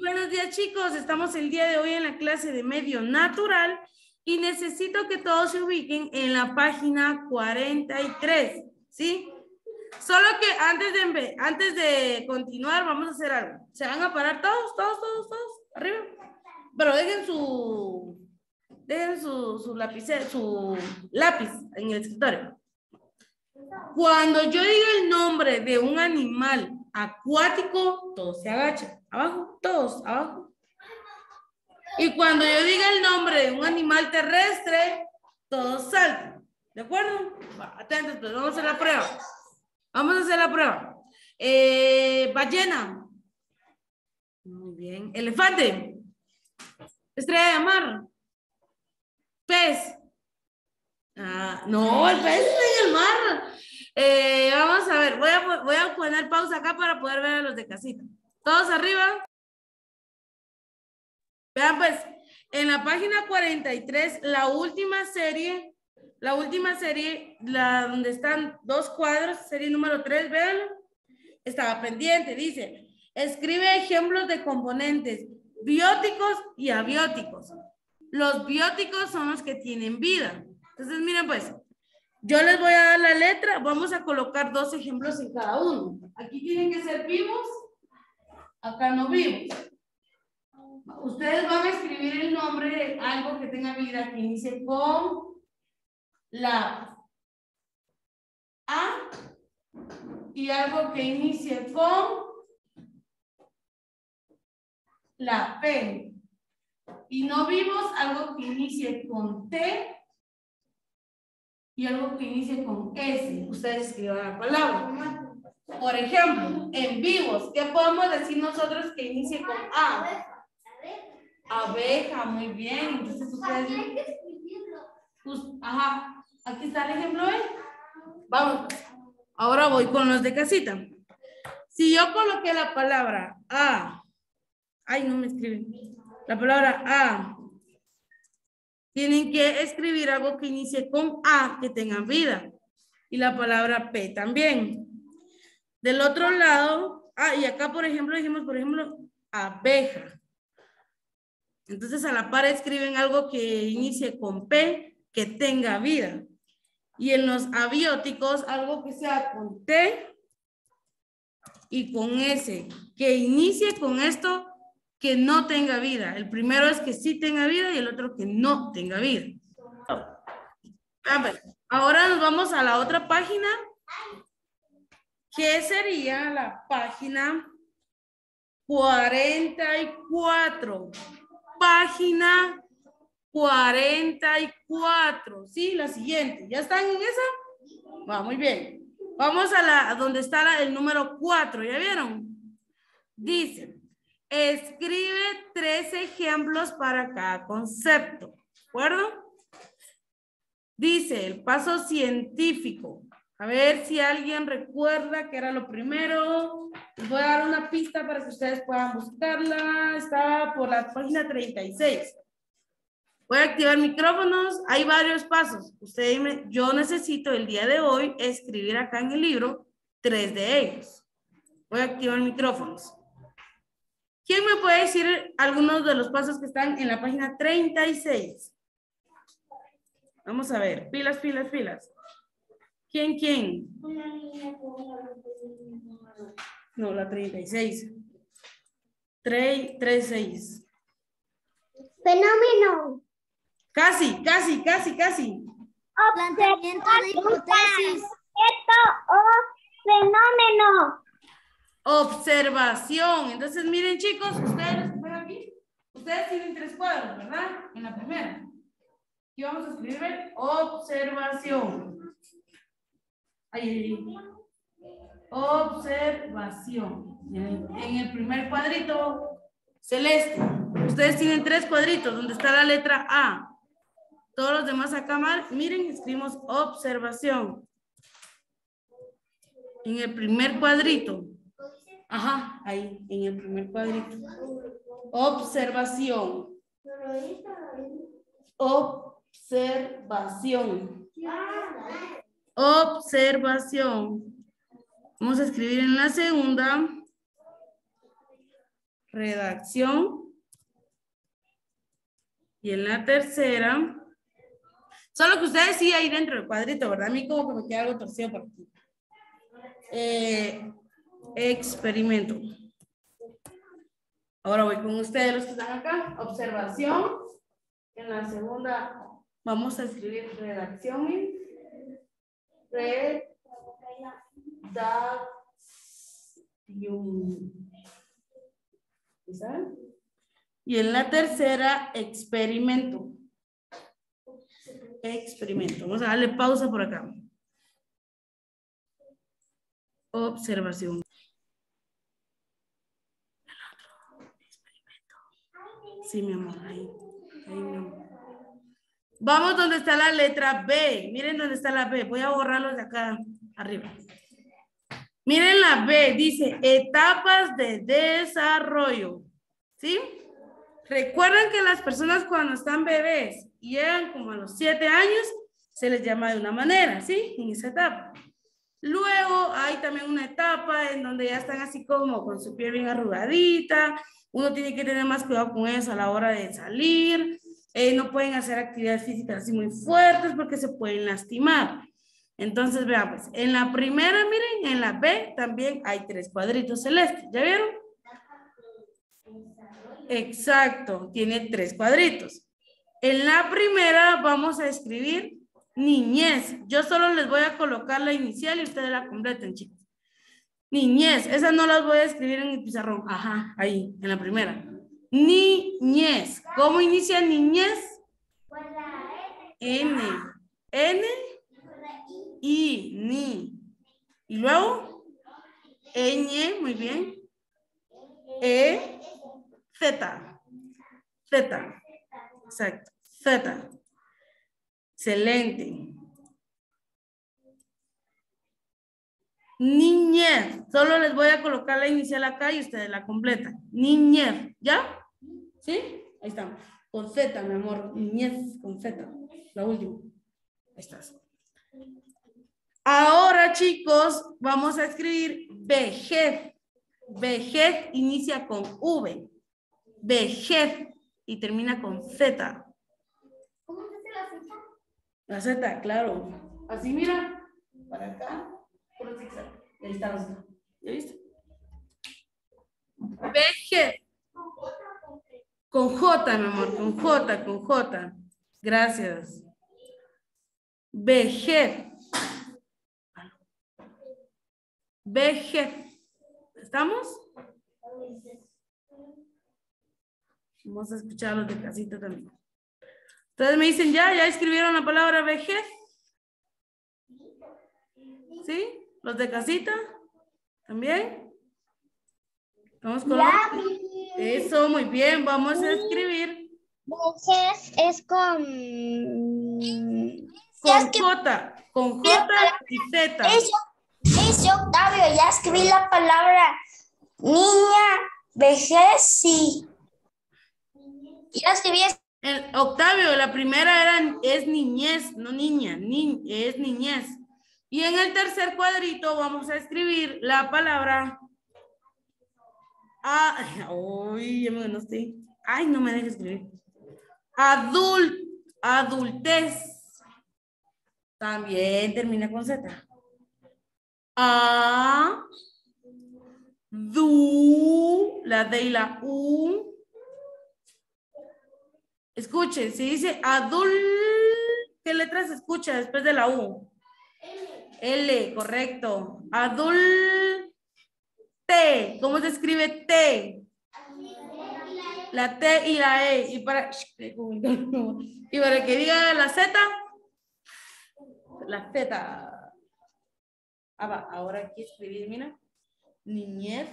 buenos días chicos, estamos el día de hoy en la clase de medio natural y necesito que todos se ubiquen en la página 43, ¿sí? Solo que antes de, antes de continuar vamos a hacer algo. Se van a parar todos, todos, todos, todos, arriba. Pero dejen su, dejen su, su lápiz, su lápiz en el escritorio. Cuando yo diga el nombre de un animal acuático, todos se agachan. Abajo, todos, abajo. Y cuando yo diga el nombre de un animal terrestre, todos saltan. ¿De acuerdo? atentos, pues vamos a hacer la prueba. Vamos a hacer la prueba. Eh, ballena. Muy bien. Elefante. Estrella de mar. Pez. Ah, no, el pez está en el mar. Eh, vamos a ver, voy a, voy a poner pausa acá para poder ver a los de casita. ¿Todos arriba? Vean pues, en la página 43, la última serie, la última serie, la donde están dos cuadros, serie número 3, vean, estaba pendiente, dice, escribe ejemplos de componentes bióticos y abióticos. Los bióticos son los que tienen vida. Entonces, miren pues, yo les voy a dar la letra, vamos a colocar dos ejemplos en cada uno. Aquí tienen que ser vivos, acá no vivos. Ustedes van a escribir el nombre de algo que tenga vida, que inicie con la A y algo que inicie con la P. Y no vivos, algo que inicie con T y algo que inicie con S. Ustedes escriban la palabra. Por ejemplo, en vivos, ¿qué podemos decir nosotros que inicie con A? Abeja, muy bien. Entonces ustedes... Pues, ajá, aquí está el ejemplo, ¿eh? Vamos. Ahora voy con los de casita. Si yo coloqué la palabra A, ay, no me escriben. La palabra A tienen que escribir algo que inicie con A, que tenga vida. Y la palabra P también. Del otro lado, ah, y acá, por ejemplo, dijimos, por ejemplo, abeja. Entonces, a la par escriben algo que inicie con P, que tenga vida. Y en los abióticos, algo que sea con T y con S, que inicie con esto que no tenga vida. El primero es que sí tenga vida y el otro que no tenga vida. ahora nos vamos a la otra página, que sería la página 44. Página 44. Sí, la siguiente. ¿Ya están en esa? Va, muy bien. Vamos a la donde está el número 4. ¿Ya vieron? Dice, Escribe tres ejemplos para cada concepto. ¿De acuerdo? Dice el paso científico. A ver si alguien recuerda que era lo primero. Les voy a dar una pista para que ustedes puedan buscarla. Está por la página 36. Voy a activar micrófonos. Hay varios pasos. Ustedes dime, yo necesito el día de hoy escribir acá en el libro tres de ellos. Voy a activar micrófonos. ¿Quién me puede decir algunos de los pasos que están en la página 36? Vamos a ver, pilas, pilas, pilas. ¿Quién, quién? No, la 36. 3, 3, 6. Fenómeno. Casi, casi, casi, casi. Planteamiento de hipótesis. Esto o fenómeno. Observación. Entonces, miren chicos, ustedes ven aquí. Ustedes tienen tres cuadros, ¿verdad? En la primera. Aquí vamos a escribir observación. Ahí, Observación. En el primer cuadrito celeste. Ustedes tienen tres cuadritos donde está la letra A. Todos los demás acá. Miren, escribimos observación. En el primer cuadrito Ajá, ahí, en el primer cuadrito. Observación. Observación. Observación. Vamos a escribir en la segunda. redacción. Y en la tercera, solo que ustedes sí ahí dentro del cuadrito, ¿verdad? A mí como que me queda algo torcido por aquí. Eh, experimento. Ahora voy con ustedes los que están acá. Observación. En la segunda vamos a escribir redacción. Redacción. Y en la tercera, experimento. Experimento. Vamos a darle pausa por acá. Observación. Sí, mi amor, ahí. Vamos donde está la letra B. Miren dónde está la B. Voy a borrarlos de acá arriba. Miren la B, dice etapas de desarrollo. ¿Sí? Recuerden que las personas cuando están bebés y llegan como a los siete años, se les llama de una manera, ¿sí? En esa etapa. Luego hay también una etapa en donde ya están así como con su piel bien arrugadita. Uno tiene que tener más cuidado con eso a la hora de salir. Eh, no pueden hacer actividades físicas así muy fuertes porque se pueden lastimar. Entonces, veamos, en la primera, miren, en la B también hay tres cuadritos celestes. ¿Ya vieron? Exacto, tiene tres cuadritos. En la primera vamos a escribir niñez. Yo solo les voy a colocar la inicial y ustedes la completen, chicos. Niñez, esas no las voy a escribir en el pizarrón. Ajá, ahí, en la primera. Niñez. ¿Cómo inicia niñez? N. N. I, ni. Y luego, ñ, muy bien. E, Z. Z. Exacto. Z. Excelente. Niñez. Solo les voy a colocar la inicial acá y ustedes la completan. Niñez. ¿Ya? ¿Sí? Ahí estamos. Con Z, mi amor. Niñez con Z. La última. Ahí estás. Ahora, chicos, vamos a escribir vejez. Vejez inicia con V. Vejez y termina con Z. ¿Cómo se hace la Z? La Z, claro. Así, mira. Para acá. Por Ahí está la Z. ¿Ya viste? Vejez. Con J, mi amor, con J, con J. Gracias. Vejez. Vejez. ¿Estamos? Vamos a escuchar los de casita también. Ustedes me dicen, ¿ya? ¿Ya escribieron la palabra vejez? ¿Sí? ¿Los de casita? ¿También? Vamos con Eso, muy bien. Vamos a escribir. Vejez es con... Con J. Con J y Z. Octavio, ya escribí la palabra niña, vejez, sí. Ya escribí. Octavio, la primera era, es niñez, no niña, ni, es niñez. Y en el tercer cuadrito vamos a escribir la palabra. Ah. Ay, no me dejes escribir. Adult, adultez. También termina con Z. A, du, la D y la U. Escuchen, si dice adul, ¿qué letra se escucha después de la U? L, correcto. Adul, T, ¿cómo se escribe T? La T y la E. Y para, y para que diga la Z, la Z. Ah, ahora aquí escribir, mira. Niñez,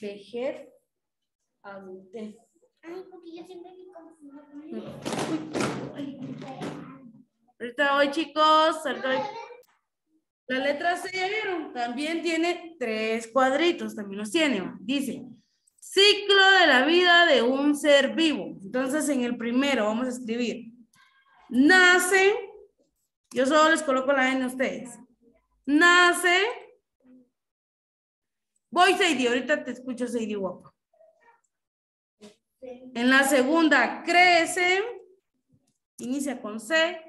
vejez, adultez. Ay, porque yo siempre me confundo Ahorita hoy, chicos, La letra C, También tiene tres cuadritos, también los tiene. Dice, ciclo de la vida de un ser vivo. Entonces, en el primero vamos a escribir, nace, yo solo les coloco la N a ustedes nace. Voy, Seidi, ahorita te escucho, Seidi guapo. En la segunda, crece. Inicia con C.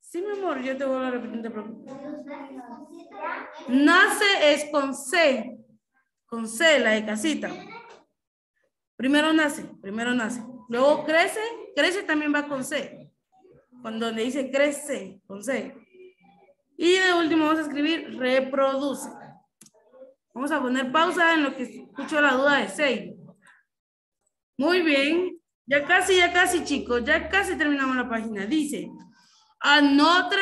Sí, mi amor, yo te voy a repetir, te preocupes. Nace es con C. Con C, la de casita. Primero nace, primero nace. Luego crece, crece también va con C. Cuando le dice crece, con C. Y de último vamos a escribir reproduce. Vamos a poner pausa en lo que escucho la duda de C. Muy bien. Ya casi, ya casi, chicos. Ya casi terminamos la página. Dice, anota,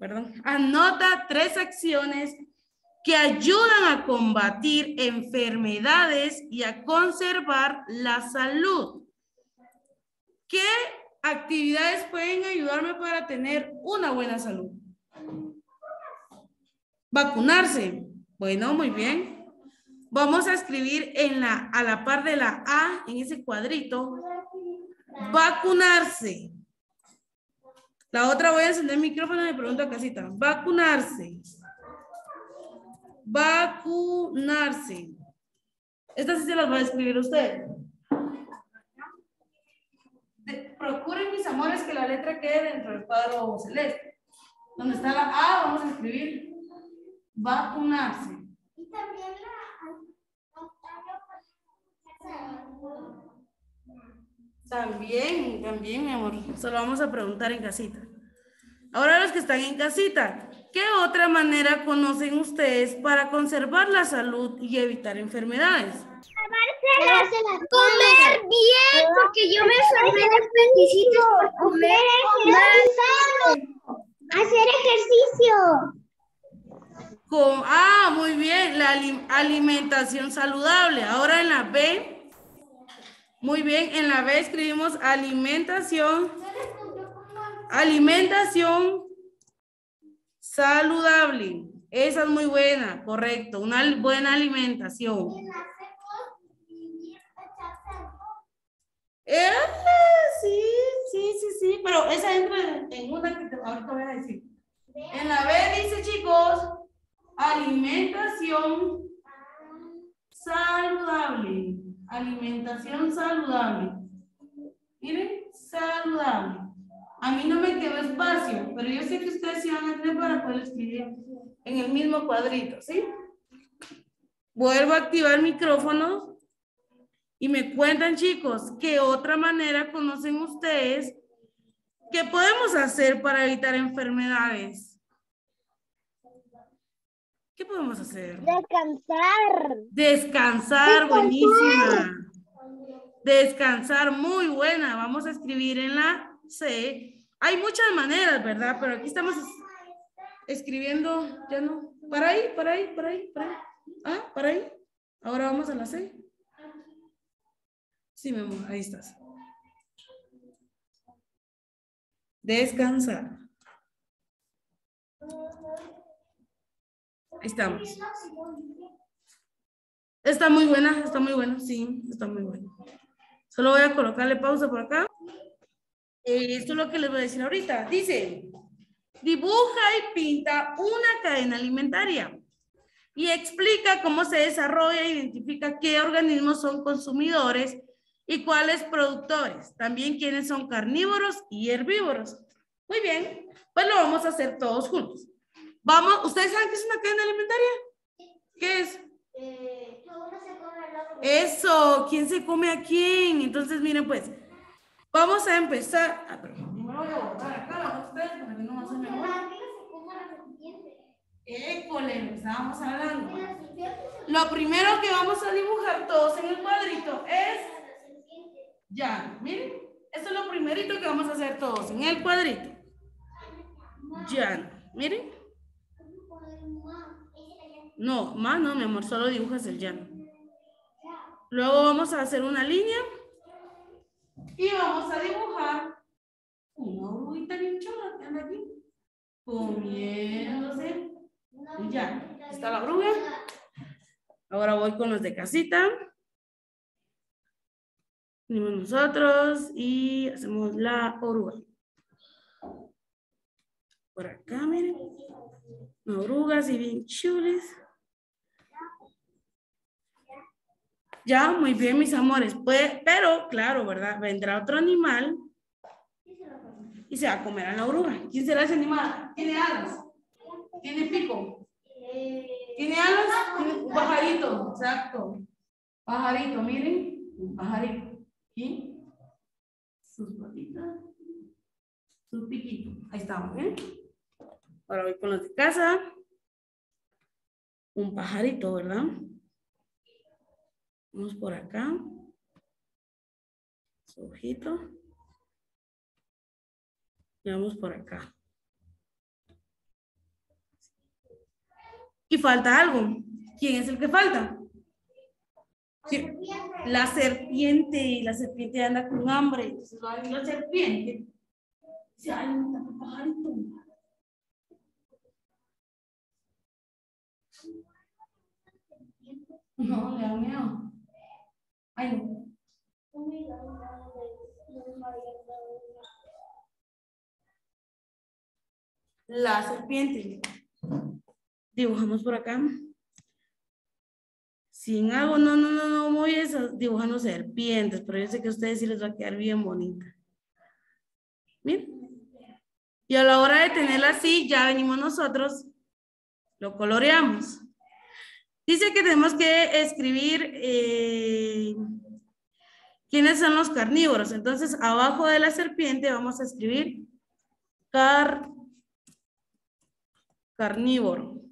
perdón, anota tres acciones que ayudan a combatir enfermedades y a conservar la salud. ¿Qué actividades pueden ayudarme para tener una buena salud? Vacunarse. Bueno, muy bien. Vamos a escribir en la, a la par de la A, en ese cuadrito, vacunarse. La otra voy a encender el micrófono y me pregunto casita. Vacunarse. Vacunarse. Estas sí se las voy a escribir usted. Mis amores, que la letra quede dentro del cuadro celeste. Donde está la A, vamos a escribir vacunarse. Y también la también, también, mi amor. Solo vamos a preguntar en casita. Ahora los que están en casita, ¿qué otra manera conocen ustedes para conservar la salud y evitar enfermedades? Comer bien, porque yo me enfermé de por comer Hacer ejercicio. Con, ah, muy bien, la alimentación saludable. Ahora en la B, muy bien, en la B escribimos alimentación, alimentación saludable. Esa es muy buena, correcto, una buena alimentación. Eh, sí, sí, sí, sí, pero esa entra en una que ahorita voy a decir. En la B dice, chicos, Alimentación saludable. Alimentación saludable. Miren, saludable. A mí no me quedó espacio, pero yo sé que ustedes se van a tener para poder escribir en el mismo cuadrito, ¿sí? Vuelvo a activar micrófono y me cuentan, chicos, qué otra manera conocen ustedes que podemos hacer para evitar enfermedades. ¿Qué podemos hacer? Descansar. Descansar, buenísima. Descansar, muy buena. Vamos a escribir en la C. Hay muchas maneras, ¿verdad? Pero aquí estamos escribiendo, ya no. Para ahí, para ahí, para ahí, para ahí. Ah, para ahí. Ahora vamos a la C. Sí, mi amor, ahí estás. Descansar. Ahí estamos. Está muy buena, está muy buena, sí, está muy buena. Solo voy a colocarle pausa por acá. Eh, esto es lo que les voy a decir ahorita. Dice, dibuja y pinta una cadena alimentaria y explica cómo se desarrolla e identifica qué organismos son consumidores y cuáles productores. También quiénes son carnívoros y herbívoros. Muy bien, pues lo vamos a hacer todos juntos. Vamos, ¿ustedes saben qué es una cadena alimentaria? ¿Qué es? Eh, Eso, ¿quién se come a quién? Entonces, miren, pues, vamos a empezar. Ah, perdón, me voy a botar acá, ustedes, para que no se me École, estábamos hablando. Lo primero que vamos a dibujar todos en el cuadrito es. Ya, miren, esto es lo primerito que vamos a hacer todos en el cuadrito. Ya, miren. No, más no, mi amor, solo dibujas el llano. Luego vamos a hacer una línea y vamos a dibujar una oruguita bien chula que aquí, comiéndose el llano. Está la oruga. Ahora voy con los de casita. Venimos nosotros y hacemos la oruga. Por acá, miren. Orugas y bien chules. Ya, muy bien, mis amores. Pues, pero, claro, ¿verdad? Vendrá otro animal y se va a comer a la oruga. ¿Quién será ese animal? ¿Tiene alas? ¿Tiene pico? ¿Tiene alas? Un pajarito, exacto. Pajarito, miren. Un pajarito. Sus patitas. Su piquito. Ahí estamos, ¿bien? Ahora voy con los de casa. Un pajarito, ¿verdad? Vamos por acá. Su ojito. Y vamos por acá. Y falta algo. ¿Quién es el que falta? La serpiente. La serpiente anda con hambre. Entonces va a venir la serpiente. Dice, ay, no está pajarito. No, le da miedo. Ay, no. La serpiente. Dibujamos por acá. Sin algo, no, no, no, no, eso, dibujando serpientes, pero yo sé que a ustedes sí les va a quedar bien bonita. Bien. Y a la hora de tenerla así, ya venimos nosotros, lo coloreamos. Dice que tenemos que escribir eh, quiénes son los carnívoros. Entonces, abajo de la serpiente vamos a escribir car, carnívoro.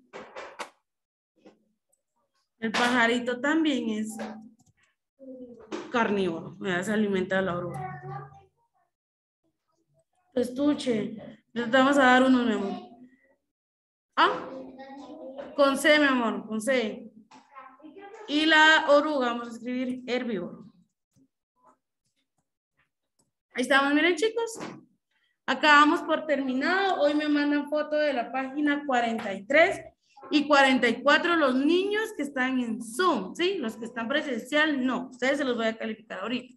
El pajarito también es carnívoro. Se alimenta de la oruga. Estuche. Le vamos a dar uno, mi amor. ¿Ah? Con C, mi amor, con C. Y la oruga, vamos a escribir herbívoro. Ahí estamos, miren chicos. Acabamos por terminado. Hoy me mandan foto de la página 43 y 44 los niños que están en Zoom, ¿sí? Los que están presencial, no. Ustedes se los voy a calificar ahorita.